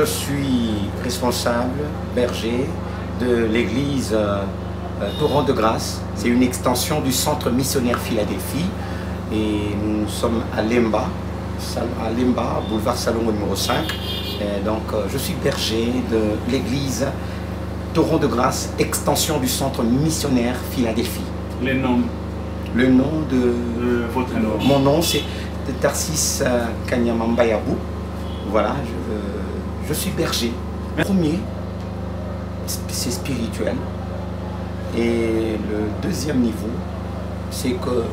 je suis responsable, berger de l'église euh, euh, Torrent de Grâce. C'est une extension du centre missionnaire Philadelphie. Et nous sommes à Lemba, à Lemba, boulevard Salomon numéro 5. donc euh, je suis berger de l'église Torrent de Grâce, extension du centre missionnaire Philadelphie. Le nom Le nom de... votre nom Mon nom c'est Tarsis Kanyamambayabou. Voilà, je, je suis berger. Le premier, c'est spirituel. Et le deuxième niveau, c'est que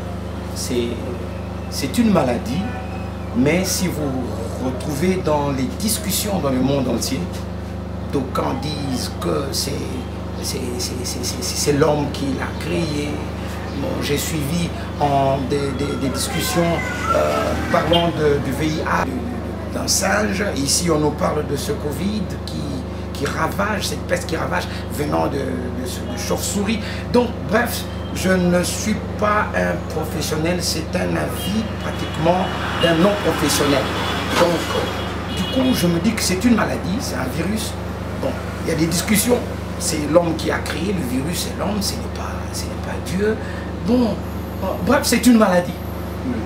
c'est une maladie, mais si vous retrouvez dans les discussions dans le monde entier, d'aucuns disent que c'est l'homme qui l'a créé. J'ai suivi en des, discussions euh, parlant du VIH, d'un singe. Ici, on nous parle de ce Covid qui, qui ravage, cette peste qui ravage venant de, de, chauve-souris. Donc, bref, je ne suis pas un professionnel, c'est un avis pratiquement d'un non-professionnel. Donc, du coup, je me dis que c'est une maladie, c'est un virus. Bon, il y a des discussions. C'est l'homme qui a créé le virus, c'est l'homme, ce n'est pas, pas Dieu. Bon, bref, c'est une maladie.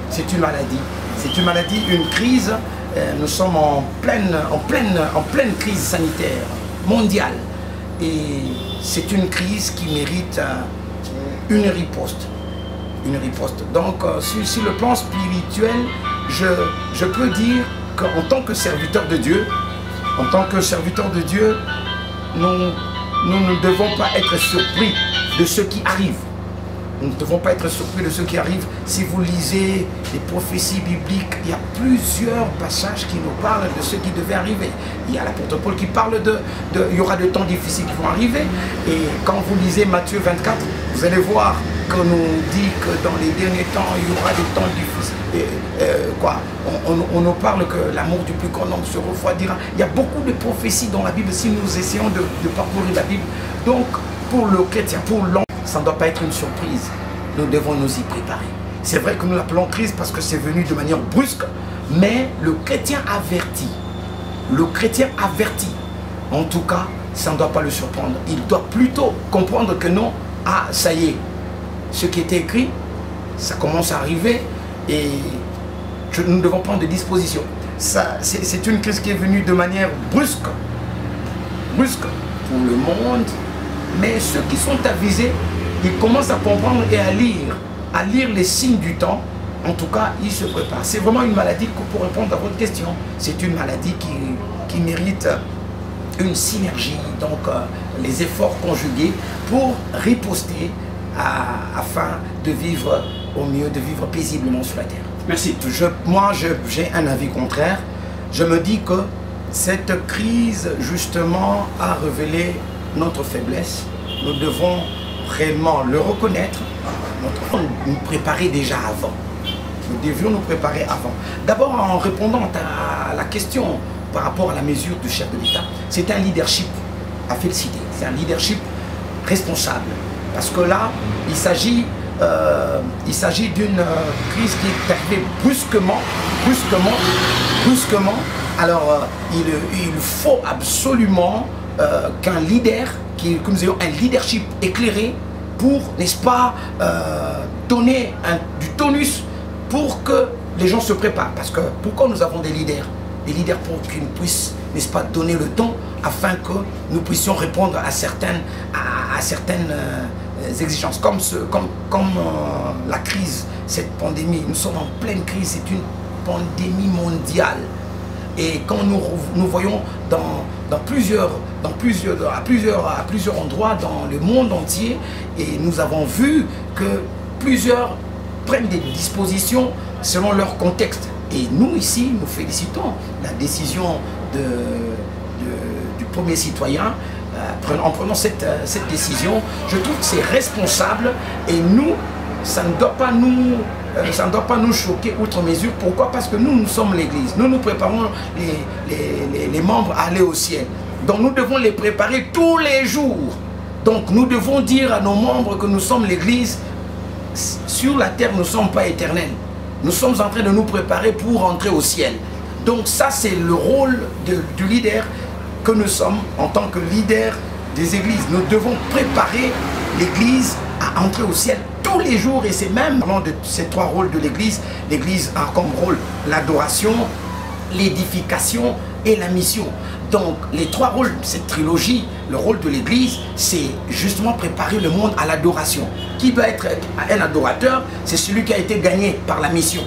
C'est une maladie. C'est une maladie, une crise nous sommes en pleine, crise sanitaire mondiale. Et c'est une crise qui mérite euh, une riposte. Donc, euh, sur, le plan spirituel, je, peux dire qu'en tant que serviteur de Dieu, en tant que serviteur de Dieu, nous ne devons pas être surpris de ce qui arrive. Nous ne devons pas être surpris de ce qui arrive. Si vous lisez les prophéties bibliques, il y a plusieurs passages qui nous parlent de ce qui devait arriver. Il y a l'apôtre Paul qui parle de, il y aura des temps difficiles qui vont arriver. Et quand vous lisez Matthieu 24, vous allez voir qu'on nous dit que dans les derniers temps, il y aura des temps difficiles. Euh, quoi? On, nous parle que l'amour du plus grand nombre se refroidira. Il y a beaucoup de prophéties dans la Bible si nous essayons de, de parcourir la Bible. Donc, pour le chrétien, pour l'homme, ça ne doit pas être une surprise. Nous devons nous y préparer. C'est vrai que nous l'appelons crise parce que c'est venu de manière brusque, mais le chrétien averti, le chrétien averti, en tout cas, ça ne doit pas le surprendre. Il doit plutôt comprendre que non, ah, ça y est, ce qui était écrit, ça commence à arriver et nous devons prendre des dispositions. C'est une crise qui est venue de manière brusque, brusque pour le monde, mais ceux qui sont avisés il commence à comprendre et à lire, à lire les signes du temps. En tout cas, il se prépare. C'est vraiment une maladie, pour répondre à votre question, c'est une maladie qui, qui, mérite une synergie, donc euh, les efforts conjugués pour riposter afin de vivre au mieux, de vivre paisiblement sur la terre. Merci. Je, moi, j'ai un avis contraire. Je me dis que cette crise, justement, a révélé notre faiblesse. Nous devons réellement le reconnaître, nous nous préparer déjà avant. Nous devions nous préparer avant. D'abord en répondant à la question par rapport à la mesure du chef de l'État, c'est un leadership à féliciter. C'est un leadership responsable. Parce que là, il s'agit euh, d'une euh, crise qui est arrivée brusquement, brusquement, brusquement. Alors, euh, il, faut absolument qu'un leader que nous ayons un leadership éclairé pour, n'est-ce pas, euh, donner du tonus pour que les gens se préparent. Parce que pourquoi nous avons des leaders? Des leaders pour qu'ils puissent, n'est-ce pas, donner le ton afin que nous puissions répondre à certaines, à, certaines euh, exigences. Comme, ce, comme, comme euh, la crise, cette pandémie, nous sommes en pleine crise, c'est une pandémie mondiale. Et quand nous, nous voyons dans, dans, plusieurs, dans plusieurs, à, plusieurs, à plusieurs endroits dans le monde entier, et nous avons vu que plusieurs prennent des dispositions selon leur contexte. Et nous, ici, nous félicitons la décision de, du premier citoyen euh, en prenant cette, euh, cette décision. Je trouve que c'est responsable et nous, ça ne doit pas nous euh, ça ne doit pas nous choquer outre mesure. Pourquoi? Parce que nous, nous sommes l'Église. Nous nous préparons les, les, membres à aller au ciel. Donc nous devons les préparer tous les jours. Donc nous devons dire à nos membres que nous sommes l'Église. Sur la terre, nous ne sommes pas éternels. Nous sommes en train de nous préparer pour entrer au ciel. Donc ça, c'est le rôle du leader que nous sommes en tant que leaders des églises. Nous devons préparer l'église à entrer au ciel tous les jours et c'est même de ces trois rôles de l'église. L'église a comme rôle l'adoration, l'édification et la mission. Donc les trois rôles de cette trilogie, le rôle de l'église, c'est justement préparer le monde à l'adoration. Qui va être un adorateur C'est celui qui a été gagné par la mission.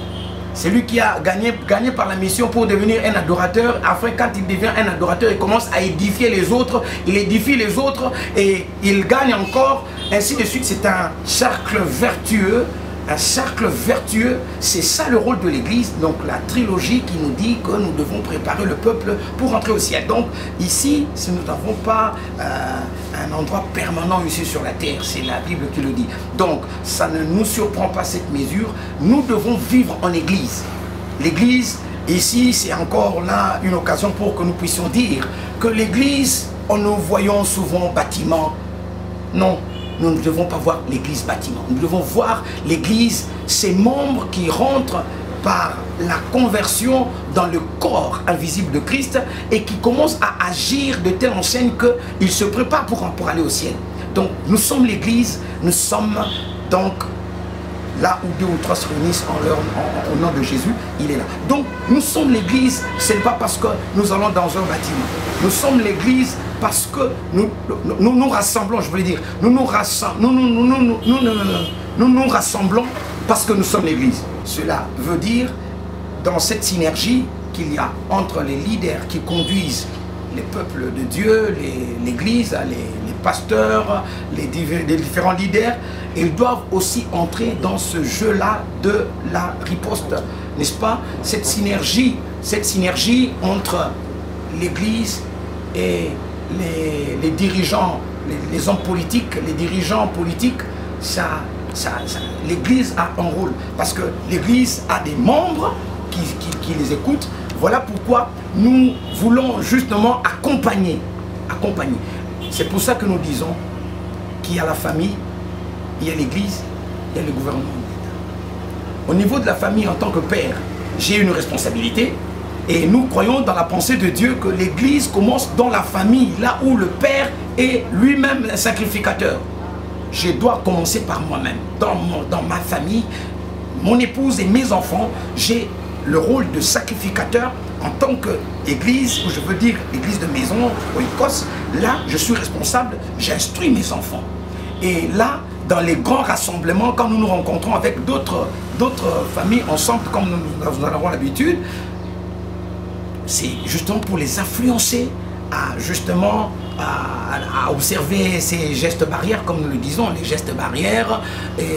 C'est lui qui a gagné, gagné par la mission pour devenir un adorateur. Afin, quand il devient un adorateur, il commence à édifier les autres. Il édifie les autres et il gagne encore. Ainsi de suite, c'est un cercle vertueux un cercle vertueux. C'est ça le rôle de l'Église. Donc la trilogie qui nous dit que nous devons préparer le peuple pour entrer au ciel. Donc ici, si nous n'avons pas euh, un endroit permanent ici sur la terre, c'est la Bible qui le dit. Donc ça ne nous surprend pas cette mesure. Nous devons vivre en Église. L'Église, ici, c'est encore là une occasion pour que nous puissions dire que l'Église, en nous voyons souvent bâtiment. Non, nous ne devons pas voir l'église bâtiment. Nous devons voir l'église, ses membres qui rentrent par la conversion dans le corps invisible de Christ et qui commencent à agir de telle enseigne qu'ils se préparent pour, aller au ciel. Donc nous sommes l'église, nous sommes donc là où deux ou trois se réunissent en au nom de Jésus, il est là. Donc nous sommes l'église, ce n'est pas parce que nous allons dans un bâtiment. Nous sommes l'église parce que nous, nous rassemblons, je voulais dire, nous nous, nous, nous, nous, nous, rassemblons parce que nous sommes l'église. Cela veut dire, dans cette synergie qu'il y a entre les leaders qui conduisent les peuples de Dieu, l'église, les, les, pasteurs, les, les différents leaders, ils doivent aussi entrer dans ce jeu-là de la riposte, n'est-ce pas? Cette synergie, cette synergie entre l'église et les, dirigeants, les, hommes politiques, les dirigeants politiques, l'église a un rôle. Parce que l'église a des membres qui, les écoutent. Voilà pourquoi nous voulons justement accompagner. C'est pour ça que nous disons qu'il y a la famille, il y a l'église, il y a le gouvernement. Au niveau de la famille, en tant que père, j'ai une responsabilité. Et nous croyons dans la pensée de Dieu que l'église commence dans la famille, là où le père est lui-même un sacrificateur. Je dois commencer par moi-même. Dans, dans ma famille, mon épouse et mes enfants, j'ai le rôle de sacrificateur en tant qu'église, ou je veux dire église de maison, au Écosse, là, je suis responsable, j'instruis mes enfants. Et là, dans les grands rassemblements, quand nous nous rencontrons avec d'autres familles ensemble, comme nous, nous en avons l'habitude, c'est justement pour les influencer à justement à, observer ces gestes barrières, comme nous le disons, les gestes barrières, et,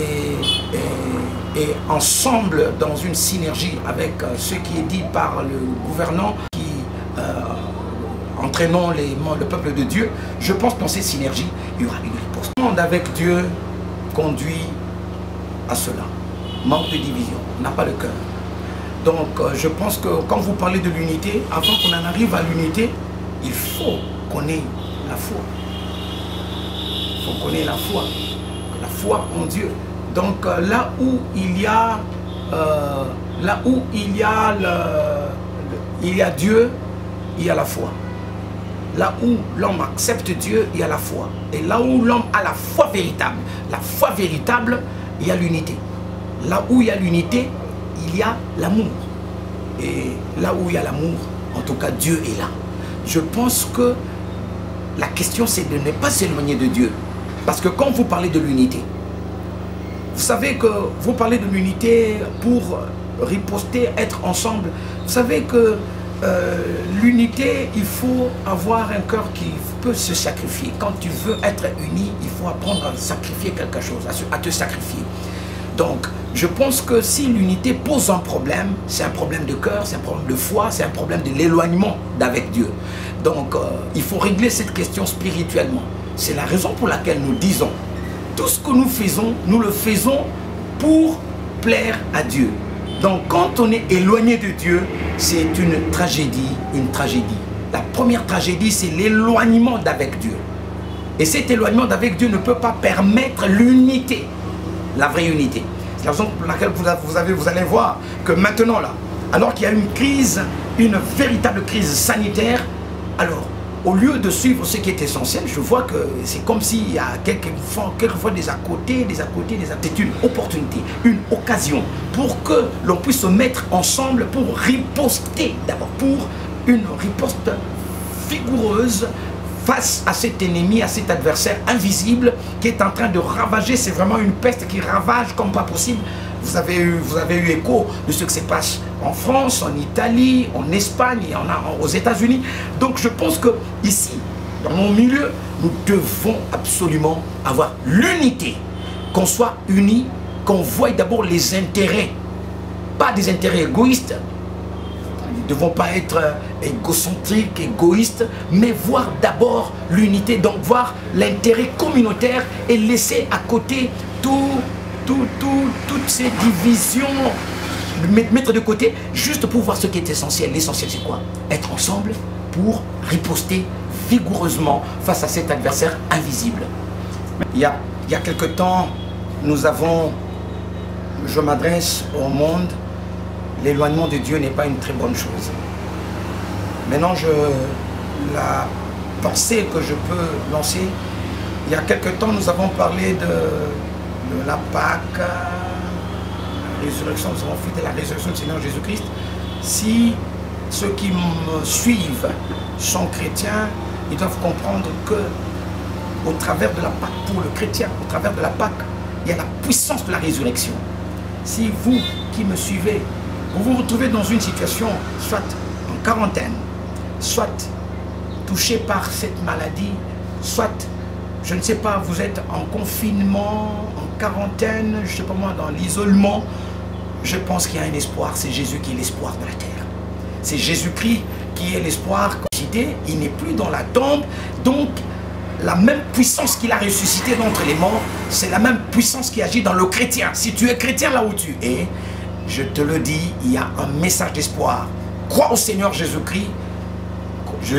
ensemble, dans une synergie avec euh, ce qui est dit par le gouvernant, qui euh, entraînant les, le peuple de Dieu, je pense que dans cette synergie, il y aura une réponse. Le monde avec Dieu conduit à cela. Manque de division, n'a pas le cœur. Donc euh, je pense que quand vous parlez de l'unité, avant qu'on en arrive à l'unité, il faut qu'on ait la foi. Il faut qu'on ait la foi. La foi en Dieu. Donc euh, là où il y a euh, là où il y a il y a Dieu, il y a la foi. Là où l'homme accepte Dieu, il y a la foi. Et là où l'homme a la foi véritable, la foi véritable, il y a l'unité. Là où il y a l'unité, il y a l'amour. Et là où il y a l'amour, en tout cas, Dieu est là. Je pense que la question, c'est de ne pas s'éloigner de Dieu. Parce que quand vous parlez de l'unité, vous savez que vous parlez de l'unité pour riposter, être ensemble. Vous savez que euh, l'unité, il faut avoir un cœur qui peut se sacrifier. Quand tu veux être uni, il faut apprendre à sacrifier quelque chose, à te sacrifier. Donc, je pense que si l'unité pose un problème, c'est un problème de cœur, c'est un problème de foi, c'est un problème de l'éloignement d'avec Dieu. Donc, euh, il faut régler cette question spirituellement. C'est la raison pour laquelle nous disons, tout ce que nous faisons, nous le faisons pour plaire à Dieu. Donc, quand on est éloigné de Dieu, c'est une tragédie, une tragédie. La première tragédie, c'est l'éloignement d'avec Dieu. Et cet éloignement d'avec Dieu ne peut pas permettre l'unité la vraie unité. C'est la raison pour laquelle vous, avez, vous allez voir que maintenant là, alors qu'il y a une crise, une véritable crise sanitaire, alors au lieu de suivre ce qui est essentiel, je vois que c'est comme s'il y a quelquefois, quelquefois des à côté, des à côté, des à côté. C'est une opportunité, une occasion pour que l'on puisse se mettre ensemble pour riposter d'abord, pour une riposte vigoureuse face à cet ennemi, à cet adversaire invisible qui est en train de ravager. C'est vraiment une peste qui ravage comme pas possible. Vous avez, eu, écho de ce qui se passe en France, en Italie, en Espagne, et aux États-Unis. Donc je pense que ici, dans mon milieu, nous devons absolument avoir l'unité. Qu'on soit unis, qu'on voie d'abord les intérêts, pas des intérêts égoïstes, devons pas être euh, égocentriques, égoïstes, mais voir d'abord l'unité, donc voir l'intérêt communautaire et laisser à côté tout, tout, tout, toutes ces divisions, mettre de côté, juste pour voir ce qui est essentiel. L'essentiel c'est quoi? Être ensemble pour riposter vigoureusement face à cet adversaire invisible. Il y a, il y a quelque temps, nous avons, je m'adresse au monde, l'éloignement de Dieu n'est pas une très bonne chose. Maintenant, je, la pensée que je peux lancer, il y a quelque temps, nous avons parlé de, la Pâque, la résurrection, nous avons fait la résurrection du Seigneur Jésus-Christ. Si ceux qui me suivent sont chrétiens, ils doivent comprendre que au travers de la Pâque, pour le chrétien, au travers de la Pâque, il y a la puissance de la résurrection. Si vous qui me suivez, vous vous retrouvez dans une situation, soit en quarantaine, soit touché par cette maladie, soit, je ne sais pas, vous êtes en confinement, en quarantaine, je ne sais pas moi, dans l'isolement, je pense qu'il y a un espoir, c'est Jésus qui est l'espoir de la terre. C'est Jésus-Christ qui est l'espoir. Il n'est plus dans la tombe, donc la même puissance qu'il a ressuscité d'entre les morts, c'est la même puissance qui agit dans le chrétien. Si tu es chrétien là où tu es, je te le dis, il y a un message d'espoir. Crois au Seigneur Jésus-Christ.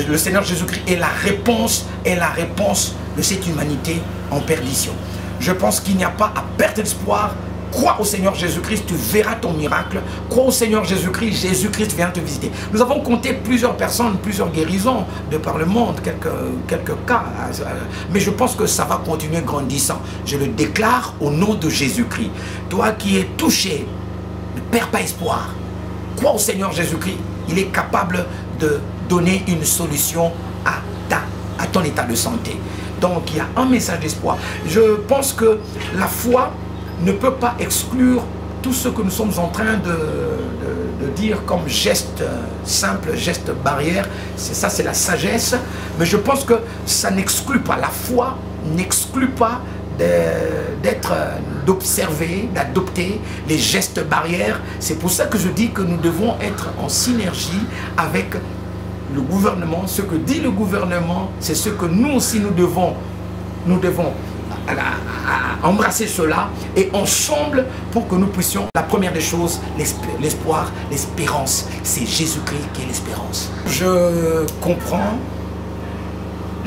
Le Seigneur Jésus-Christ est la réponse, est la réponse de cette humanité en perdition. Je pense qu'il n'y a pas à perdre d'espoir. Crois au Seigneur Jésus-Christ, tu verras ton miracle. Crois au Seigneur Jésus-Christ, Jésus-Christ vient te visiter. Nous avons compté plusieurs personnes, plusieurs guérisons de par le monde, quelques, quelques cas. Mais je pense que ça va continuer grandissant. Je le déclare au nom de Jésus-Christ. Toi qui es touché perds pas espoir. Crois au Seigneur Jésus-Christ. Il est capable de donner une solution à, ta, à ton état de santé. Donc il y a un message d'espoir. Je pense que la foi ne peut pas exclure tout ce que nous sommes en train de, de, dire comme geste simple, geste barrière. C'est ça, c'est la sagesse. Mais je pense que ça n'exclut pas. La foi n'exclut pas d'être, d'observer, d'adopter les gestes barrières. C'est pour ça que je dis que nous devons être en synergie avec le gouvernement. Ce que dit le gouvernement, c'est ce que nous aussi nous devons, nous devons embrasser cela et ensemble pour que nous puissions, la première des choses, l'espoir, l'espérance. C'est Jésus-Christ qui est l'espérance. Je comprends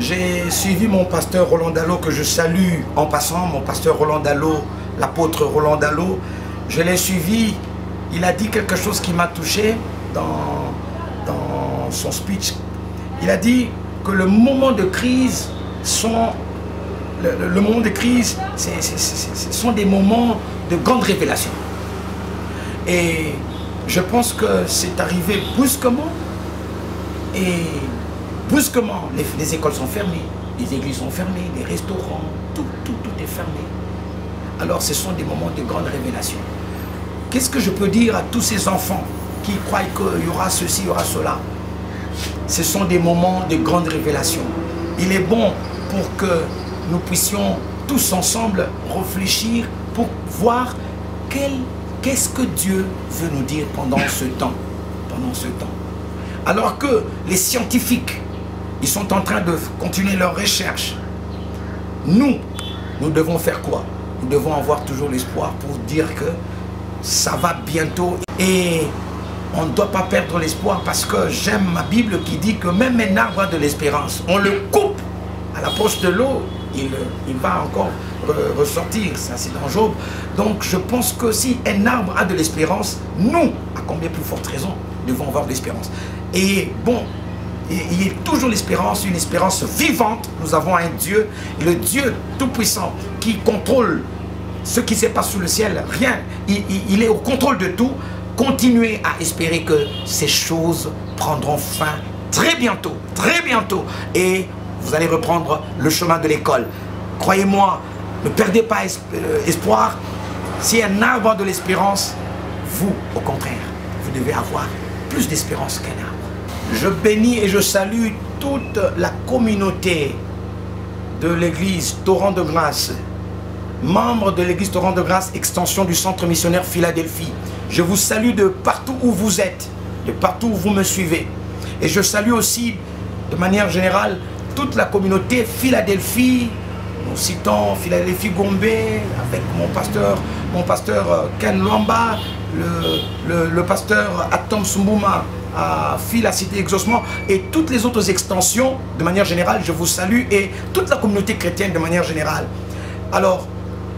j'ai suivi mon pasteur Roland Dallot, que je salue en passant, mon pasteur Roland Dallot, l'apôtre Roland Dallot. Je l'ai suivi, il a dit quelque chose qui m'a touché dans, dans son speech. Il a dit que le moment de crise sont le, moment de crise, ce sont des moments de grande révélation. Et je pense que c'est arrivé brusquement et brusquement, les, écoles sont fermées, les églises sont fermées, les restaurants, tout, tout, tout est fermé. Alors ce sont des moments de grande révélation. Qu'est-ce que je peux dire à tous ces enfants qui croient qu'il y aura ceci, il y aura cela? Ce sont des moments de grande révélation. Il est bon pour que nous puissions tous ensemble réfléchir pour voir qu'est-ce que Dieu veut nous dire pendant ce temps. Pendant ce temps. Alors que les scientifiques ils sont en train de continuer leurs recherches. Nous, nous devons faire quoi? Nous devons avoir toujours l'espoir pour dire que ça va bientôt. Et on ne doit pas perdre l'espoir parce que j'aime ma Bible qui dit que même un arbre a de l'espérance. On le coupe à l'approche de l'eau, il, il, va encore ressortir. Ça, c'est dans. Donc, je pense que si un arbre a de l'espérance, nous, à combien plus forte raison, devons avoir de l'espérance. Et bon, il y a toujours l'espérance, une espérance vivante. Nous avons un Dieu, le Dieu Tout-Puissant, qui contrôle ce qui se passe sous le ciel. Rien. Il, est au contrôle de tout. Continuez à espérer que ces choses prendront fin très bientôt, très bientôt. Et vous allez reprendre le chemin de l'école. Croyez-moi, ne perdez pas euh, espoir. Si un arbre de l'espérance, vous, au contraire, vous devez avoir plus d'espérance qu'un arbre. Je bénis et je salue toute la communauté de l'église Torrent de Grâce, membre de l'église Torrent de Grâce, extension du centre missionnaire Philadelphie. Je vous salue de partout où vous êtes, de partout où vous me suivez. Et je salue aussi, de manière générale, toute la communauté Philadelphie. Nous citons Philadelphie Gombe avec mon pasteur, mon pasteur euh, Ken Lamba, le, pasteur Atom Sumbuma, à Fil à Cité Exaucement et toutes les autres extensions, de manière générale, je vous salue et toute la communauté chrétienne de manière générale. Alors,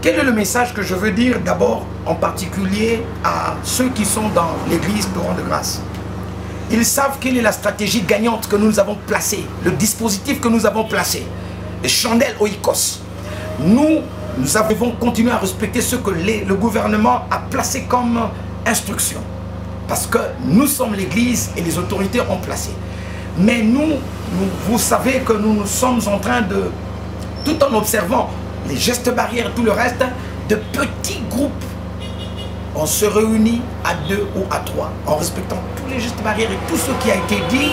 quel est le message que je veux dire d'abord en particulier à ceux qui sont dans l'église Rang de Grâce? Ils savent quelle est la stratégie gagnante que nous avons placée, le dispositif que nous avons placé, les chandelles oikos. Nous, nous avons continué à respecter ce que le gouvernement a placé comme instruction. Parce que nous sommes l'Église et les autorités ont placé. Mais nous, vous savez que nous, nous sommes en train de, tout en observant les gestes barrières tout le reste, de petits groupes. On se réunit à deux ou à trois, en respectant tous les gestes barrières et tout ce qui a été dit.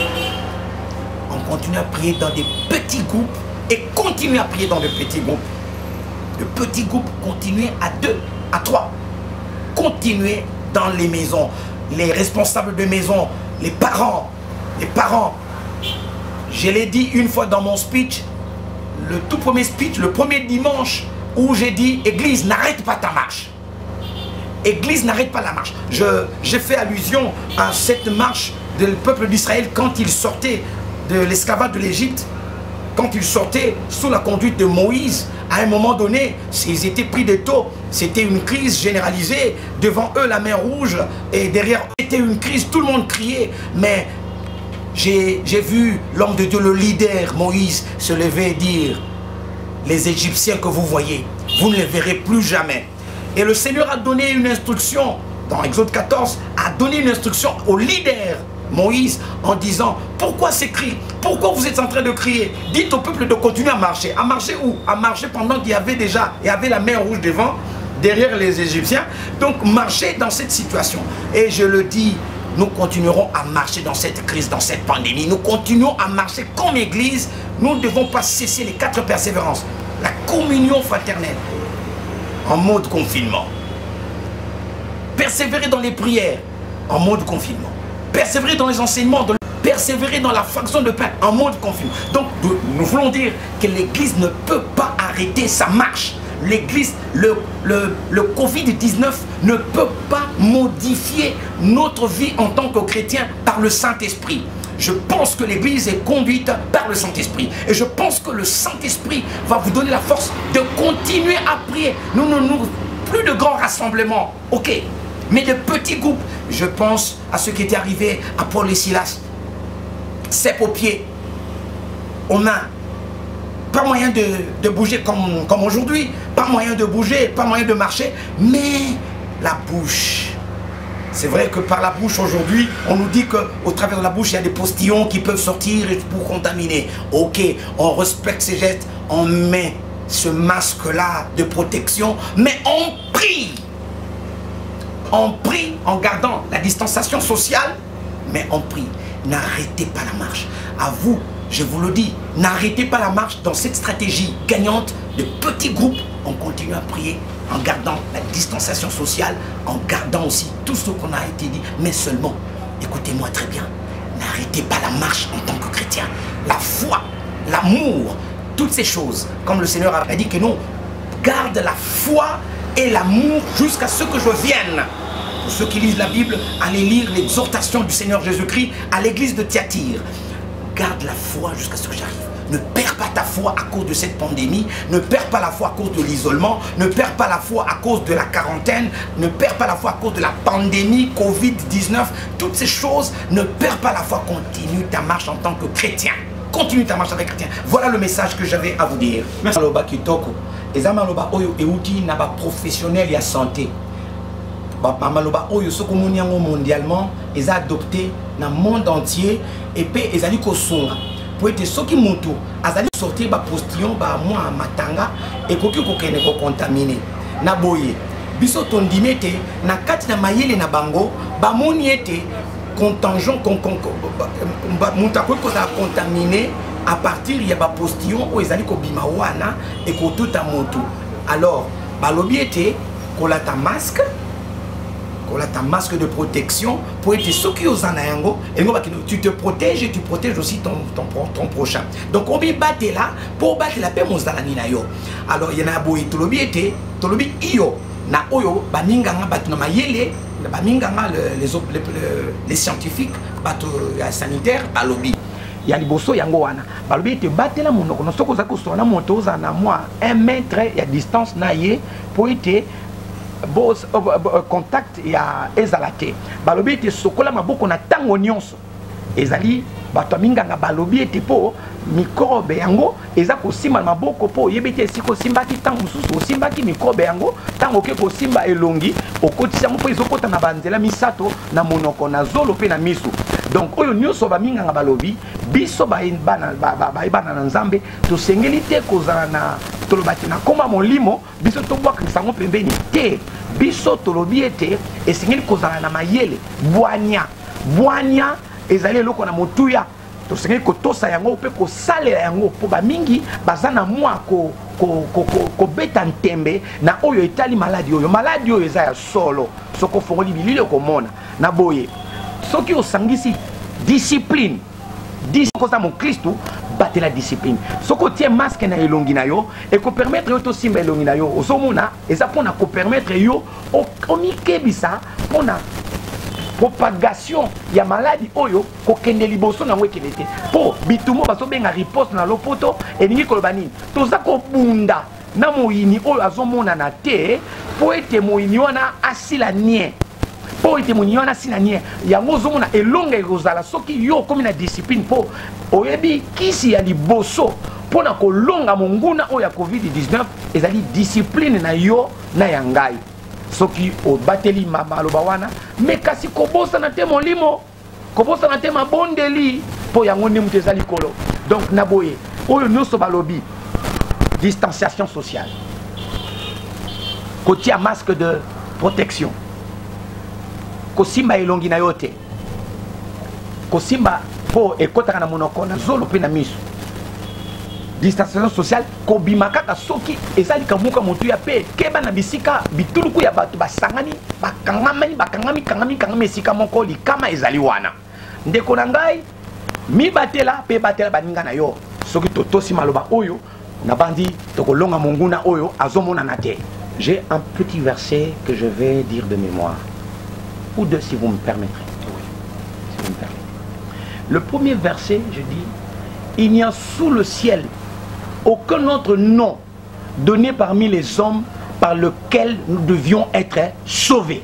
On continue à prier dans des petits groupes et continue à prier dans de petits groupes. De petits groupes, continuez à deux, à trois. Continuez dans les maisons les responsables de maison, les parents, les parents. Je l'ai dit une fois dans mon speech, le tout premier speech, le premier dimanche, où j'ai dit, Église, n'arrête pas ta marche. Église, n'arrête pas la marche. J'ai fait allusion à cette marche du peuple d'Israël quand il sortait de l'esclavage de l'Égypte, quand il sortait sous la conduite de Moïse, à un moment donné, s'ils étaient pris de taux, c'était une crise généralisée. Devant eux, la mer rouge, et derrière, c'était une crise, tout le monde criait. Mais j'ai vu l'homme de Dieu, le leader, Moïse, se lever et dire, les Égyptiens que vous voyez, vous ne les verrez plus jamais. Et le Seigneur a donné une instruction, dans Exode 14, a donné une instruction au leader Moïse en disant pourquoi ces cris? Pourquoi vous êtes en train de crier? Dites au peuple de continuer à marcher. À marcher où? À marcher pendant qu'il y avait déjà, avait la mer rouge devant, derrière les Égyptiens. Donc marcher dans cette situation. Et je le dis, nous continuerons à marcher dans cette crise, dans cette pandémie. Nous continuons à marcher comme Église. Nous ne devons pas cesser les quatre persévérances. La communion fraternelle en mode confinement. Persévérer dans les prières en mode confinement persévérer dans les enseignements, persévérer dans la faction de pain en mode confus. Donc nous voulons dire que l'Église ne peut pas arrêter sa marche. L'Église, le, le, le Covid-19 ne peut pas modifier notre vie en tant que chrétien par le Saint-Esprit. Je pense que l'Église est conduite par le Saint-Esprit. Et je pense que le Saint-Esprit va vous donner la force de continuer à prier. Nous, nous, nous, plus de grands rassemblements. Ok, mais de petits groupes. Je pense à ce qui était arrivé à Paul et Silas. C'est aux pieds, aux mains. Pas moyen de, bouger comme, comme aujourd'hui, pas moyen de bouger, pas moyen de marcher, mais la bouche. C'est vrai que par la bouche aujourd'hui, on nous dit qu'au travers de la bouche, il y a des postillons qui peuvent sortir pour contaminer. Ok, on respecte ces gestes, on met ce masque-là de protection, mais on prie on prie en gardant la distanciation sociale, mais on prie. N'arrêtez pas la marche. À vous, je vous le dis, n'arrêtez pas la marche dans cette stratégie gagnante de petits groupes. On continue à prier en gardant la distanciation sociale, en gardant aussi tout ce qu'on a été dit, mais seulement, écoutez-moi très bien, n'arrêtez pas la marche en tant que chrétien. La foi, l'amour, toutes ces choses, comme le Seigneur a dit que nous, garde la foi et l'amour jusqu'à ce que je vienne. Pour ceux qui lisent la Bible, allez lire l'exhortation du Seigneur Jésus-Christ à l'église de Thyatire. garde la foi jusqu'à ce que j'arrive. Ne perds pas ta foi à cause de cette pandémie, ne perds pas la foi à cause de l'isolement, ne perds pas la foi à cause de la quarantaine, ne perds pas la foi à cause de la pandémie, Covid-19, toutes ces choses, ne perds pas la foi, continue ta marche en tant que chrétien. Continue ta marche avec chrétien. Voilà le message que j'avais à vous dire. Merci. Maloba kitoko. Eza maloba oyo euti na ba professionnel ya santé. Ba ba maloba oyo soko moni yango mondialement eza adopté na monde entier et pe ezali kosunga. Po ete soki motu azali sortir bapostillon bamwa matanga ekoki kokende kokontamine. Na boye biso tondimi ete na kati na mayele na bango bamoni ete contingent moto akoki kozala contamine à partir ya bapostillon oyo ezali kobima wana ekotuta motu alors balobi ete kolata masque kolata masque de protection pour être soki oza na yango. Elingo bakino tu te protèges et tu protèges aussi ton, prochain. Donc obibatela mpo obatela mpe mozalani na yo. Alors yana boye tolobi ete tolobi iyo. Na oyo na les, les, les, scientifiques bato ya sanitaire balobi. Ya liboso yango wana balobi ete batela monoko na soki na moto na mwa 1 mètre ya distance na ye contact ya ezala te. Balobi ete sokola maboko na ntango nyonso. Ezali bato ya minganga balobi ete mpo mikrobe yango eza kosimba na maboko mpo oyebi ete esika osimbaki ntango mosusu osimbaki mikrobe yango ntango oke kosimba elongi okotisi yango mpo ezokɔta na banzela misato na monoko na zolo mpe na miso donc oyo nyonso baminganga balobi biso bayebana na nzambe tosengeli te kozala na toloba te na komba molimo biso tobwakisa yango pembeni te. Biso tolobi ete esengeli kozala na mayele bwania. Bwania ezali eloko na motuya. Tosengeli kotosa yango mpe kosalela yango mpo bamingi baza na mwa kobeta ntembe na oyo etali maladi oyo. Maladi oyo eza ya solo. Soki ofongoli bilili okomona na boye soki osangisi discipline koza mokristu batela discipline. Soki otie maske na elongi na yo ekopermettre yo tosimba elongi na yo. Ozomona eza mpona kopermettre yo omikebisa mpona propagation ya maladi oyo kokende liboso nango ekende te. Mpo bitumba bazobenga riposte na lopoto elingi koloba nini? Toza kobunda na moyini oyo azomonana te mpo ete moyini wana asila nie mpo ete moyini wana asila nie. Yango ozomona elonga ekozala soki yo okomi na discipline mpo oyebi kisi ya liboso mpo na kolonga monguna oyo ya covid-19 ezali discipline na yo na ya ngai. Soki obateli maloba wana me kasi kobosana te molimo kobosana te mabondeli mpo yango nde moto eza likolo. Donc na boye oyo nyonso balobi distanciation sociale. Kotia masque de protection kosimba elongi na yo te. Kosimba mpo ekɔtaka na monoko na zolo mpe na miso. Distanciation sociale kobima kaka soki eza likambo motuya mpe ekeba na bisika bituluku ya bato basangani bakangamani bakangami kangami kangami esika moko likama ezali wana. Ndeko na ngai mibatela mpe batela baninga na yo. Soki totosi maloba oyo nabandi tokolonga monguna oyo azomonana te. J'ai un petit verset que je vais dire de mémoire ou deux si vous me permettrez si vous me permettez le premier verset je dis il n'y a sous le ciel aucun autre nom donné parmi les hommes par lequel nous devions être sauvés.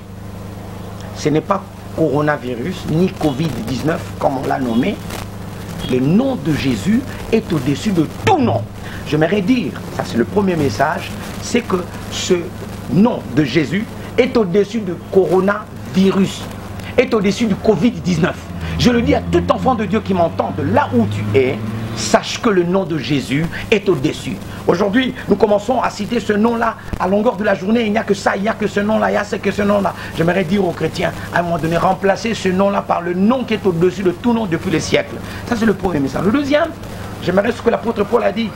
Ce n'est pas coronavirus ni Covid-19 comme on l'a nommé. Le nom de Jésus est au-dessus de tout nom. J'aimerais dire, ça c'est le premier message, c'est que ce nom de Jésus est au-dessus du coronavirus, est au-dessus du Covid-19. Je le dis à tout enfant de Dieu qui m'entend de là où tu es, sache que le nom de Jésus est au-dessus. Aujourd'hui, nous commençons à citer ce nom-là à longueur de la journée. Il n'y a que ça, il n'y a que ce nom-là, il n'y a que ce nom-là. J'aimerais dire aux chrétiens, à un moment donné, remplacer ce nom-là par le nom qui est au-dessus de tout nom depuis les siècles. Ça, c'est le premier message. Le deuxième, j'aimerais ce que l'apôtre Paul a dit.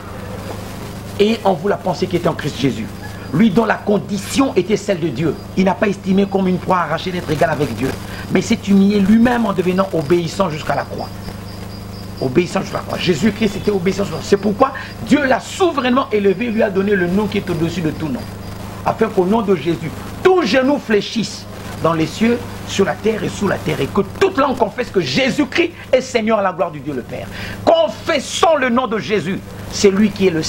Et en vous la pensée qui était en Christ Jésus. Lui dont la condition était celle de Dieu. Il n'a pas estimé comme une proie arrachée d'être égal avec Dieu. Mais s'est humilié lui-même en devenant obéissant jusqu'à la croix obéissant sur la croix. Jésus-Christ était obéissant sur la croix. C'est pourquoi Dieu l'a souverainement élevé, lui a donné le nom qui est au-dessus de tout nom. Afin qu'au nom de Jésus, tous genoux fléchissent dans les cieux, sur la terre et sous la terre. Et que toute langue confesse que Jésus-Christ est Seigneur à la gloire du Dieu le Père. confessons le nom de Jésus, c'est lui qui est le